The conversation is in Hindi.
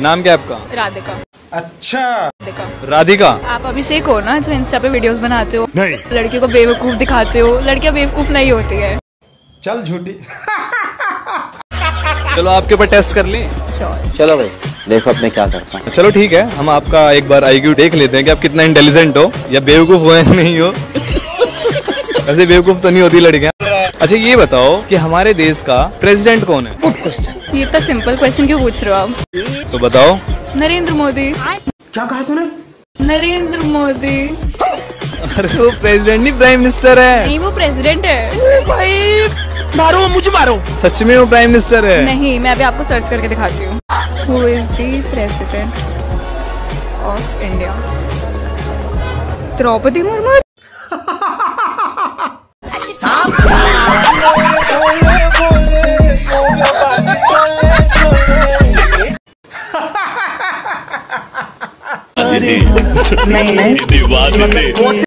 नाम क्या आपका? राधिका। अच्छा। राधिका। राधिका। आप अभिषेक हो ना जो इंस्टा पे वीडियोस बनाते हो। नहीं। लड़कियों को बेवकूफ़ दिखाते हो। लड़कियाँ बेवकूफ़ नहीं होती है। चल झूठी। चलो आपके ऊपर टेस्ट कर लें। चलो भाई देखो अब मैं क्या करता हूँ। चलो ठीक है। हम आपका एक बार आईक्यू देख लेते हैं कि आप कितना इंटेलिजेंट हो या बेवकूफ़ हो या नहीं हो। ऐसे बेवकूफ़ तो नहीं होती लड़कियाँ। अच्छा ये बताओ कि हमारे देश का प्रेसिडेंट कौन है? गुड क्वेश्चन ये इतना सिंपल क्वेश्चन क्यों पूछ रहे हो आप? तो बताओ। नरेंद्र मोदी। क्या कहा तूने? नरेंद्र मोदी। अरे वो प्रेसिडेंट नहीं प्राइम मिनिस्टर है। नहीं वो प्रेसिडेंट है। भाई मारो मुझे मारो। सच में वो प्राइम मिनिस्टर है। नहीं मैं अभी आपको सर्च करके दिखाती हूँ। Who is the president of India Draupadi Murmu? दीवार में